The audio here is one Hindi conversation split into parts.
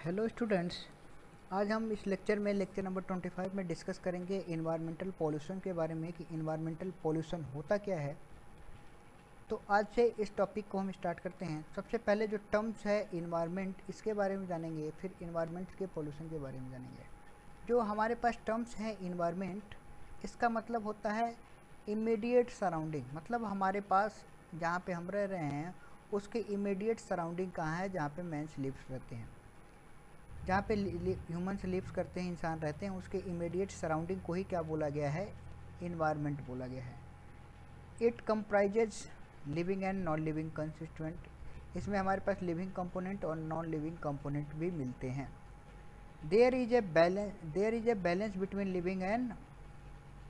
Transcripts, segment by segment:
हेलो स्टूडेंट्स आज हम इस लेक्चर में लेक्चर नंबर 25 में डिस्कस करेंगे इन्वायरमेंटल पॉल्यूशन के बारे में कि इन्वायरमेंटल पॉल्यूशन होता क्या है। तो आज से इस टॉपिक को हम स्टार्ट करते हैं। सबसे पहले जो टर्म्स है इन्वायरमेंट इसके बारे में जानेंगे, फिर इन्वायरमेंट के पॉल्यूशन के बारे में जानेंगे। जो हमारे पास टर्म्स हैं इन्वायरमेंट इसका मतलब होता है इमीडिएट सराउंडिंग मतलब हमारे पास जहाँ पे हम रह रहे हैं, उसके इमीडिएट सराउंडिंग कहाँ है, जहाँ पे मैंस लिव्स रहते हैं। जहाँ पे ह्यूमन्स लिव्स करते हैं, इंसान रहते हैं, उसके इमीडिएट सराउंडिंग को ही क्या बोला गया है? इन्वायरमेंट बोला गया है। It comprises living and non living consistent इसमें हमारे पास लिविंग कंपोनेंट और नॉन लिविंग कंपोनेंट भी मिलते हैं। There is a balance there is a balance between living and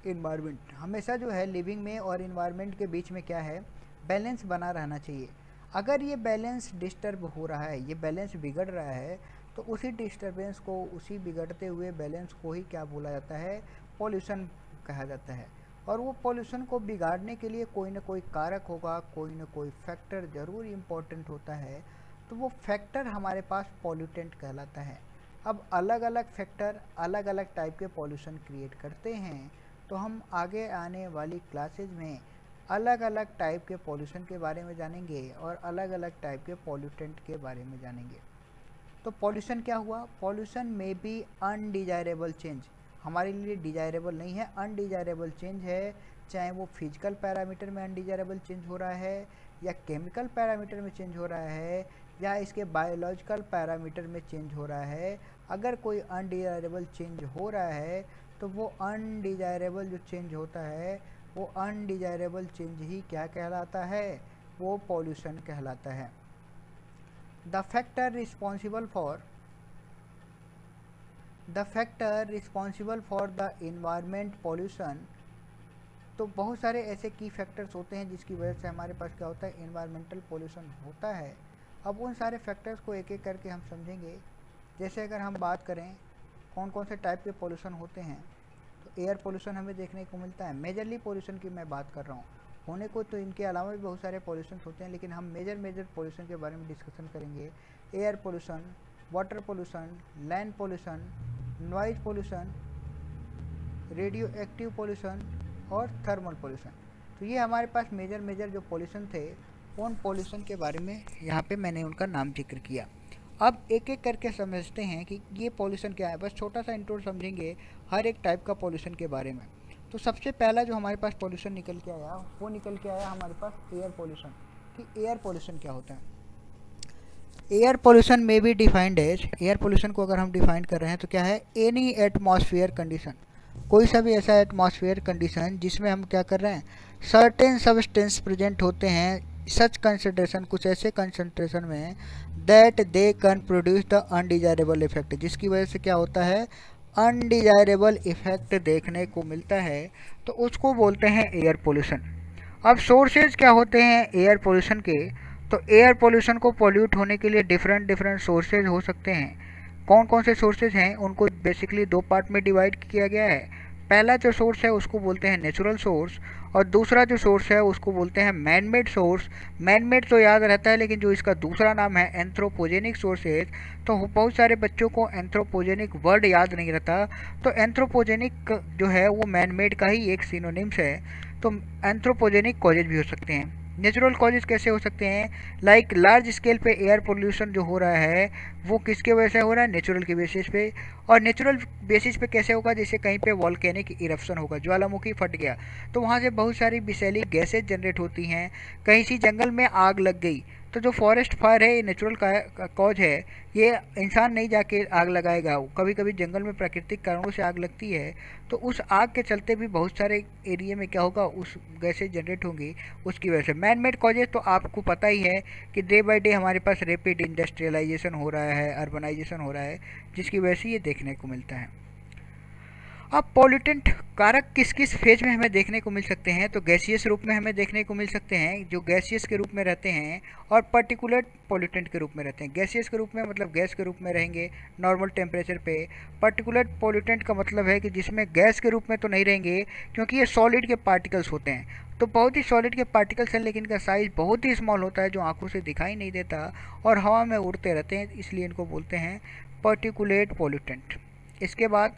environment हमेशा जो है लिविंग में और इन्वायरमेंट के बीच में क्या है? बैलेंस बना रहना चाहिए। अगर ये बैलेंस डिस्टर्ब हो रहा है, ये बैलेंस बिगड़ रहा है तो उसी डिस्टर्बेंस को, उसी बिगड़ते हुए बैलेंस को ही क्या बोला जाता है? पॉल्यूशन कहा जाता है। और वो पॉल्यूशन को बिगाड़ने के लिए कोई ना कोई कारक होगा, कोई ना कोई फैक्टर ज़रूर इम्पोर्टेंट होता है। तो वो फैक्टर हमारे पास पॉल्यूटेंट कहलाता है। अब अलग अलग फैक्टर अलग अलग टाइप के पॉल्यूशन क्रिएट करते हैं। तो हम आगे आने वाली क्लासेज में अलग अलग टाइप के पॉल्यूशन के बारे में जानेंगे और अलग अलग टाइप के पॉल्यूटेंट के बारे में जानेंगे। तो पॉल्यूशन क्या हुआ? पॉल्यूशन में बी अनडिजायरेबल चेंज हमारे लिए डिजायरेबल नहीं है अनडिजायरेबल चेंज है। चाहे वो फ़िज़िकल पैरामीटर में अनडिजायरेबल चेंज हो रहा है या केमिकल पैरामीटर में चेंज हो रहा है या इसके बायोलॉजिकल पैरामीटर में चेंज हो रहा है। अगर कोई अनडिजायरेबल चेंज हो रहा है तो वो अनडिजायरेबल जो चेंज होता है, वो अनडिजायरेबल चेंज ही क्या कहलाता है? वो पॉल्यूशन कहलाता है। The factor responsible for the factor responsible for the environment pollution तो बहुत सारे ऐसे की फैक्टर्स होते हैं जिसकी वजह से हमारे पास क्या होता है? इन्वायरमेंटल पोल्यूशन होता है। अब उन सारे फैक्टर्स को एक एक करके हम समझेंगे। जैसे अगर हम बात करें कौन कौन से टाइप के पोल्यूशन होते हैं तो एयर पोल्यूशन हमें देखने को मिलता है। मेजरली पोल्यूशन की मैं बात कर रहा हूँ। होने को तो इनके अलावा भी बहुत सारे पॉल्यूशन होते हैं, लेकिन हम मेजर मेजर पॉल्यूशन के बारे में डिस्कशन करेंगे। Air pollution water pollution land pollution noise pollution radioactive pollution और थर्मल पोल्यूशन तो ये हमारे पास मेजर मेजर जो पोल्यूशन थे, उन पोल्यूशन के बारे में यहाँ पे मैंने उनका नाम ज़िक्र किया। अब एक एक करके समझते हैं कि ये पोल्यूशन क्या है। बस छोटा सा इंट्रोड समझेंगे हर एक टाइप का पोल्यूशन के बारे में। तो सबसे पहला जो हमारे पास पोल्यूशन निकल के आया, वो निकल के आया हमारे पास एयर पोल्यूशन कि एयर पोल्यूशन क्या होता है? एयर पोल्यूशन में भी डिफाइंड एज एयर पोल्यूशन को अगर हम डिफाइन कर रहे हैं तो क्या है? एनी एटमॉस्फेयर कंडीशन कोई सा भी ऐसा एटमॉस्फेयर कंडीशन जिसमें हम क्या कर रहे हैं? सर्टेन सबस्टेंस प्रेजेंट होते हैं सच कंसनट्रेशन कुछ ऐसे कंसनट्रेशन में that they can produce the undesirable effect जिसकी वजह से क्या होता है? अनडिजायरेबल इफ़ेक्ट देखने को मिलता है तो उसको बोलते हैं एयर पोल्यूशन अब सोर्सेज क्या होते हैं एयर पोल्यूशन के? तो एयर पोल्यूशन को पोल्यूट होने के लिए डिफरेंट डिफरेंट सोर्सेज हो सकते हैं. कौन कौन से सोर्सेज हैं? उनको बेसिकली दो पार्ट में डिवाइड किया गया है. पहला जो सोर्स है उसको बोलते हैं नेचुरल सोर्स और दूसरा जो सोर्स है उसको बोलते हैं man made source man made तो याद रहता है, लेकिन जो इसका दूसरा नाम है एंथ्रोपोजेनिक सोर्सेज तो बहुत सारे बच्चों को एंथ्रोपोजेनिक वर्ड याद नहीं रहता। तो एंथ्रोपोजेनिक जो है वो मैन मेड का ही एक सिनोनिम्स है। तो एंथ्रोपोजेनिक कॉजेज भी हो सकते हैं। नेचुरल कॉजेज कैसे हो सकते हैं? लाइक लार्ज स्केल पे एयर पोल्यूशन जो हो रहा है वो किसके वजह से हो रहा है? नेचुरल के बेसिस पे। और नेचुरल बेसिस पे कैसे होगा? जैसे कहीं पे वॉल्केनिक इरप्शन होगा, ज्वालामुखी फट गया तो वहाँ से बहुत सारी विषैली गैसेज जनरेट होती हैं। कहीं सी जंगल में आग लग गई तो जो फॉरेस्ट फायर है, ये नेचुरल कॉज है, ये इंसान नहीं जाके आग लगाएगा। कभी कभी जंगल में प्राकृतिक कारणों से आग लगती है तो उस आग के चलते भी बहुत सारे एरिया में क्या होगा? उस गैसेज जनरेट होंगी, उसकी वजह से। मैन मेड कॉजेज तो आपको पता ही है कि डे बाई डे हमारे पास रेपिड इंडस्ट्रियलाइजेशन हो रहा है। अर्बनाइजेशन हो रहा है जिसकी वजह से ये देखने को मिलता है। अब पॉल्यूटेंट कारक किस किस फ़ेज़ में हमें देखने को मिल सकते हैं? तो गैसियस रूप में हमें देखने को मिल सकते हैं, जो गैसियस के रूप में रहते हैं और पर्टिकुलर पॉल्यूटेंट के रूप में रहते हैं। गैसियस के रूप में मतलब गैस के रूप में रहेंगे, नॉर्मल टेम्परेचर पे। पर्टिकुलर पॉल्यूटेंट का मतलब है कि जिसमें गैस के रूप में तो नहीं रहेंगे, क्योंकि ये सॉलिड के पार्टिकल्स होते हैं। तो बहुत ही सॉलिड के पार्टिकल्स हैं, लेकिन इनका साइज़ बहुत ही स्मॉल होता है, जो आँखों से दिखाई नहीं देता और हवा में उड़ते रहते हैं, इसलिए इनको बोलते हैं पर्टिकुलेट पॉल्यूटेंट इसके बाद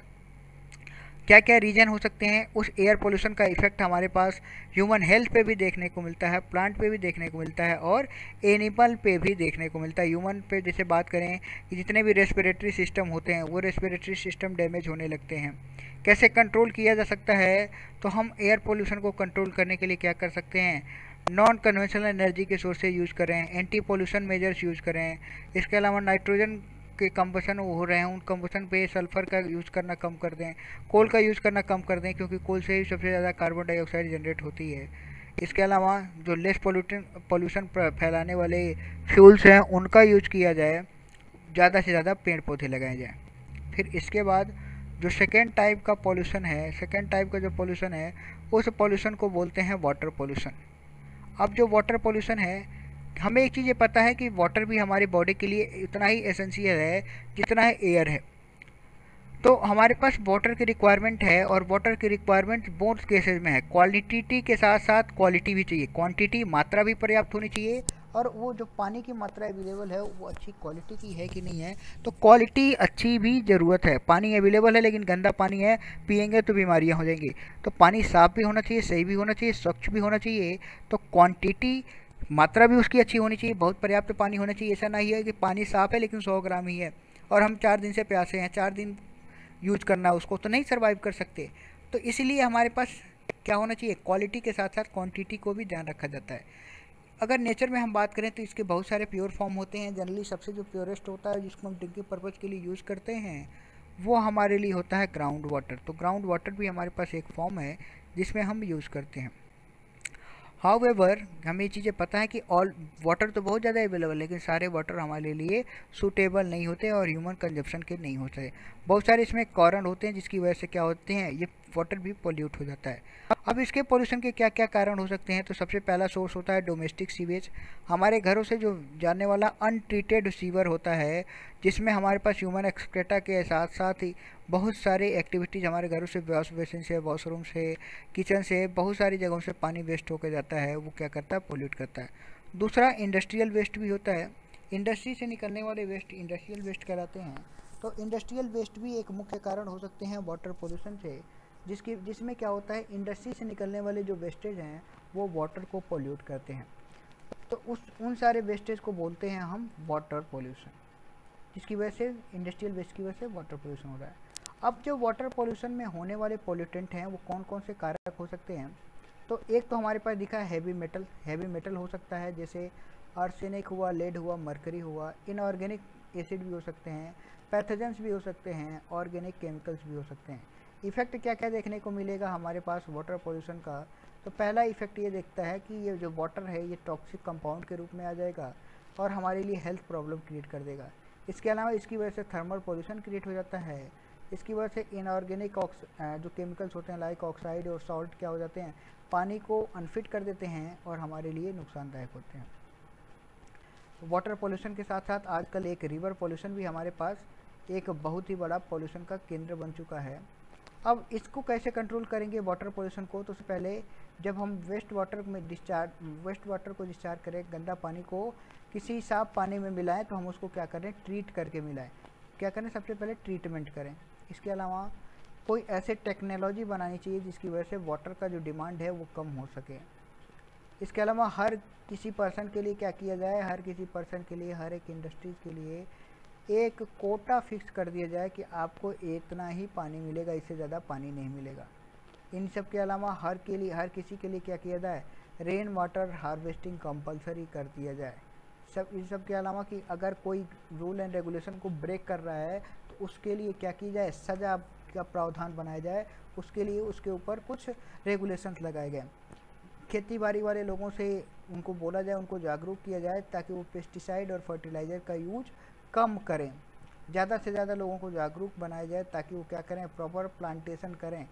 क्या क्या रीजन हो सकते हैं? उस एयर पोल्यूशन का इफ़ेक्ट हमारे पास ह्यूमन हेल्थ पे भी देखने को मिलता है, प्लांट पे भी देखने को मिलता है और एनिमल पे भी देखने को मिलता है। ह्यूमन पे जैसे बात करें कि जितने भी रेस्पिरेटरी सिस्टम होते हैं, वो रेस्पिरेटरी सिस्टम डैमेज होने लगते हैं। कैसे कंट्रोल किया जा सकता है? तो हम एयर पोल्यूशन को कंट्रोल करने के लिए क्या कर सकते हैं? नॉन कन्वेंशनल एनर्जी के सोर्सेज यूज़ करें एंटी पोल्यूशन मेजर्स यूज़ करें इसके अलावा नाइट्रोजन के कम्बसन हो रहे हैं, उन कम्बसन पे सल्फ़र का यूज़ करना कम कर दें। कोल का यूज़ करना कम कर दें, क्योंकि कोल से ही सबसे ज़्यादा कार्बन डाइऑक्साइड जनरेट होती है। इसके अलावा जो लेस पोल्यूटन पोल्यूशन फैलाने वाले फ्यूल्स हैं, उनका यूज़ किया जाए, ज़्यादा से ज़्यादा पेड़ पौधे लगाए जाएँ। फिर इसके बाद जो सेकेंड टाइप का पॉल्यूशन है सेकेंड टाइप का जो पॉल्यूशन है, उस पॉल्यूशन को बोलते हैं वाटर पॉल्यूशन अब जो वाटर पॉल्यूशन है हमें एक चीज़ ये पता है कि वाटर भी हमारी बॉडी के लिए इतना ही एसेंशियल है, जितना है एयर है। तो हमारे पास वाटर की रिक्वायरमेंट है और वाटर की रिक्वायरमेंट बोथ केसेस में है। क्वालिटी के साथ साथ क्वालिटी भी चाहिए। क्वांटिटी मात्रा भी पर्याप्त होनी चाहिए और वो जो पानी की मात्रा अवेलेबल है, वो अच्छी क्वालिटी की है कि नहीं है तो क्वालिटी अच्छी भी ज़रूरत है। पानी अवेलेबल है लेकिन गंदा पानी है, पियेंगे तो बीमारियाँ हो जाएँगी। तो पानी साफ़ भी होना चाहिए, सही भी होना चाहिए, स्वच्छ भी होना चाहिए। तो क्वांटिटी मात्रा भी उसकी अच्छी होनी चाहिए, बहुत पर्याप्त पानी होना चाहिए। ऐसा नहीं है कि पानी साफ़ है लेकिन सौ ग्राम ही है। और हम चार दिन से प्यासे हैं, चार दिन यूज़ करना, उसको तो नहीं सर्वाइव कर सकते। तो इसलिए हमारे पास क्या होना चाहिए? क्वालिटी के साथ साथ क्वांटिटी को भी ध्यान रखा जाता है। अगर नेचर में हम बात करें तो इसके बहुत सारे प्योर फॉर्म होते हैं। जनरली सबसे जो प्योरेस्ट होता है, जिसको हम ड्रिंकिंग पर्पज़ के लिए यूज़ करते हैं, वो हमारे लिए होता है ग्राउंड वाटर तो ग्राउंड वाटर भी हमारे पास एक फॉर्म है, जिसमें हम यूज़ करते हैं। हाउएवर हमें ये चीज़ें पता है कि ऑल वाटर तो बहुत ज़्यादा अवेलेबल है लेकिन सारे वाटर हमारे लिए सूटेबल नहीं होते और ह्यूमन कंजप्शन के नहीं होते। बहुत सारे इसमें कारण होते हैं, जिसकी वजह से क्या होते हैं, ये वाटर भी पोल्यूट हो जाता है। अब इसके पोल्यूशन के क्या क्या कारण हो सकते हैं तो सबसे पहला सोर्स होता है डोमेस्टिक सीवेज हमारे घरों से जो जाने वाला अनट्रीटेड सीवर होता है, जिसमें हमारे पास ह्यूमन एक्सक्रेटा के साथ साथ ही बहुत सारे एक्टिविटीज़ हमारे घरों से वॉश बेसिन से वॉशरूम से किचन से, बहुत सारी जगहों से पानी वेस्ट होकर जाता है। वो क्या करता है? पोल्यूट करता है। दूसरा इंडस्ट्रियल वेस्ट भी होता है। इंडस्ट्री से निकलने वाले वेस्ट इंडस्ट्रियल वेस्ट कहलाते हैं। तो इंडस्ट्रियल वेस्ट भी एक मुख्य कारण हो सकते हैं वाटर पोल्यूशन से, जिसकी, जिसमें क्या होता है? इंडस्ट्री से निकलने वाले जो वेस्टेज हैं, वो वाटर को पोल्यूट करते हैं। तो उस, उन सारे वेस्टेज को बोलते हैं हम वाटर पोल्यूशन जिसकी वजह से इंडस्ट्रियल वेस्ट की वजह से वाटर पोल्यूशन हो रहा है। अब जो वाटर पोल्यूशन में होने वाले पोल्यूटेंट हैं, वो कौन कौन से कारक हो सकते हैं? तो एक तो हमारे पास दिखा हैवी मेटल हैवी मेटल हो सकता है, जैसे आर्सेनिक हुआ लेड हुआ मरकरी हुआ इनऑर्गेनिक एसिड भी हो सकते हैं पैथोजेंस भी हो सकते हैं ऑर्गेनिक केमिकल्स भी हो सकते हैं। इफ़ेक्ट क्या क्या देखने को मिलेगा हमारे पास वाटर पोल्यूशन का? तो पहला इफ़ेक्ट ये देखता है कि ये जो वाटर है, ये टॉक्सिक कंपाउंड के रूप में आ जाएगा और हमारे लिए हेल्थ प्रॉब्लम क्रिएट कर देगा। इसके अलावा इसकी वजह से थर्मल पोल्यूशन क्रिएट हो जाता है। इसकी वजह से इनऑर्गेनिक ऑक्स जो केमिकल्स होते हैं लाइक ऑक्साइड और सॉल्ट क्या हो जाते हैं? पानी को अनफिट कर देते हैं और हमारे लिए नुकसानदायक होते हैं। वाटर पोल्यूशन के साथ साथ आजकल एक रिवर पोल्यूशन भी हमारे पास एक बहुत ही बड़ा पोल्यूशन का केंद्र बन चुका है। अब इसको कैसे कंट्रोल करेंगे वाटर पोल्यूशन को? तो उससे पहले जब हम वेस्ट वाटर में डिस्चार्ज वेस्ट वाटर को डिस्चार्ज करें, गंदा पानी को किसी साफ़ पानी में मिलाएँ तो हम उसको क्या करें? ट्रीट करके मिलाएँ। क्या करें? सबसे पहले ट्रीटमेंट करें। इसके अलावा कोई ऐसे टेक्नोलॉजी बनानी चाहिए जिसकी वजह से वाटर का जो डिमांड है वो कम हो सके। इसके अलावा हर किसी पर्सन के लिए क्या किया जाए? हर किसी पर्सन के लिए, हर एक इंडस्ट्रीज़ के लिए एक कोटा फिक्स कर दिया जाए कि आपको इतना ही पानी मिलेगा, इससे ज़्यादा पानी नहीं मिलेगा। इन सब के अलावा हर के लिए, हर किसी के लिए क्या किया जाए? रेन वाटर हार्वेस्टिंग कंपलसरी कर दिया जाए। सब, इन सब के अलावा कि अगर कोई रूल एंड रेगुलेशन को ब्रेक कर रहा है उसके लिए क्या की जाए, सज़ा का प्रावधान बनाया जाए, उसके लिए उसके ऊपर कुछ रेगुलेशंस लगाए गए। खेती बाड़ी वाले लोगों से उनको बोला जाए, उनको जागरूक किया जाए ताकि वो पेस्टिसाइड और फर्टिलाइज़र का यूज़ कम करें। ज़्यादा से ज़्यादा लोगों को जागरूक बनाया जाए ताकि वो क्या करें प्रॉपर प्लांटेशन करें।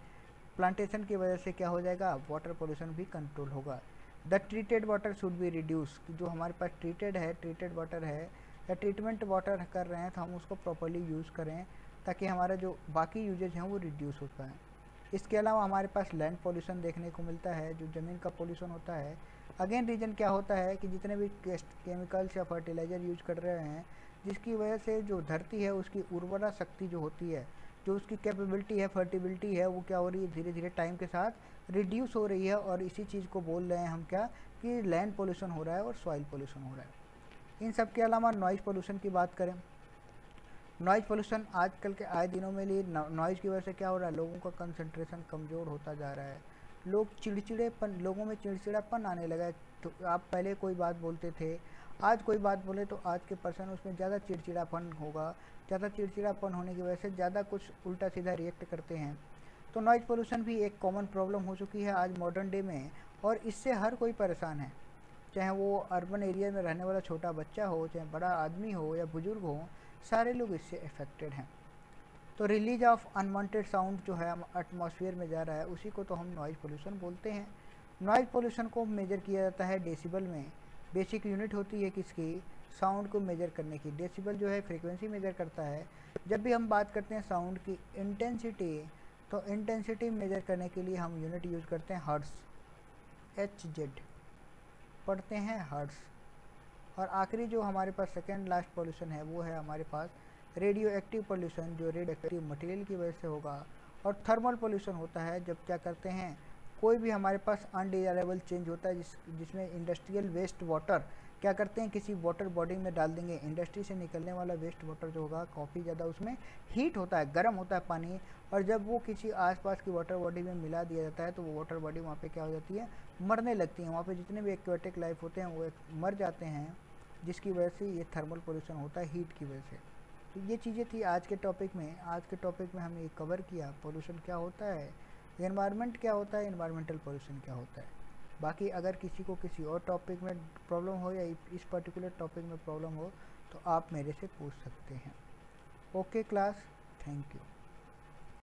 प्लांटेशन की वजह से क्या हो जाएगा वाटर पोल्यूशन भी कंट्रोल होगा। The treated water should be reduce जो हमारे पास ट्रीटेड है ट्रीटेड वाटर है या ट्रीटमेंट वाटर कर रहे हैं तो हम उसको प्रॉपरली यूज़ करें ताकि हमारा जो बाकी यूजेज हैं वो रिड्यूस हो पाए। इसके अलावा हमारे पास लैंड पोल्यूशन देखने को मिलता है, जो ज़मीन का पोल्यूशन होता है। अगेन रीज़न क्या होता है कि जितने भी केमिकल्स या फर्टिलाइज़र यूज़ कर रहे हैं, जिसकी वजह से जो धरती है, उसकी उर्वरा शक्ति जो होती है, जो उसकी कैपेबिलिटी है फर्टिबिलिटी है, वो क्या हो रही है धीरे धीरे टाइम के साथ रिड्यूस हो रही है और इसी चीज़ को बोल रहे हैं हम क्या कि लैंड पोल्यूशन हो रहा है और सॉइल पोल्यूशन हो रहा है। इन सब के अलावा नॉइज़ पोल्यूशन की बात करें। नॉइज़ पोल्यूशन आजकल के आए दिनों में लिए नॉइज़ की वजह से क्या हो रहा है? लोगों का कंसंट्रेशन कमज़ोर होता जा रहा है। लोग चिड़चिड़ेपन, लोगों में चिड़चिड़ापन आने लगा है। तो आप पहले कोई बात बोलते थे, आज कोई बात बोले तो आज के पर्सन उसमें ज़्यादा चिड़चिड़ापन होगा। ज़्यादा चिड़चिड़ापन होने की वजह से ज़्यादा कुछ उल्टा सीधा रिएक्ट करते हैं। तो नॉइज़ पोल्यूशन भी एक कॉमन प्रॉब्लम हो चुकी है आज मॉडर्न डे में और इससे हर कोई परेशान है। चाहे वो अर्बन एरिया में रहने वाला छोटा बच्चा हो, चाहे बड़ा आदमी हो या बुज़ुर्ग हो, सारे लोग इससे अफेक्टेड हैं। तो रिलीज़ ऑफ़ अनवांटेड साउंड जो है एटमॉस्फेयर में जा रहा है, उसी को तो हम नॉइज़ पोल्यूशन बोलते हैं। नॉइज़ पोल्यूशन को मेजर किया जाता है डेसिबल में। बेसिक यूनिट होती है किसकी? साउंड को मेजर करने की। डेसिबल जो है फ्रीक्वेंसी मेजर करता है। जब भी हम बात करते हैं साउंड की इंटेंसिटी तो इंटेंसिटी मेजर करने के लिए हम यूनिट यूज़ करते हैं हर्ट्स एच जेड पढ़ते हैं हर्ट्स और आखिरी जो हमारे पास सेकेंड लास्ट पॉल्यूशन है, वो है हमारे पास रेडियो एक्टिव पॉल्यूशन जो रेडियो एक्टिव मटेरियल की वजह से होगा। और थर्मल पॉल्यूशन होता है, जब क्या करते हैं, कोई भी हमारे पास अनडिजायरेबल चेंज होता है, जिस, जिसमें इंडस्ट्रियल वेस्ट वाटर क्या करते हैं? किसी वाटर बॉडी में डाल देंगे। इंडस्ट्री से निकलने वाला वेस्ट वाटर जो होगा काफ़ी ज़्यादा उसमें हीट होता है, गर्म होता है पानी। और जब वो किसी आसपास की वाटर बॉडी में मिला दिया जाता है तो वो वाटर बॉडी वहाँ पे क्या हो जाती है? मरने लगती है। वहाँ पे जितने भी एक्वेटिक लाइफ होते हैं, वो मर जाते हैं, जिसकी वजह से ये थर्मल पोल्यूशन होता है हीट की वजह से। तो ये चीज़ें थी आज के टॉपिक में। आज के टॉपिक में हमने ये कवर किया। पोल्यूशन क्या होता है? इन्वायरमेंट क्या होता है? इन्वायरमेंटल पोल्यूशन क्या होता है? बाकी अगर किसी को किसी और टॉपिक में प्रॉब्लम हो या इस पर्टिकुलर टॉपिक में प्रॉब्लम हो तो आप मेरे से पूछ सकते हैं। Okay class thank you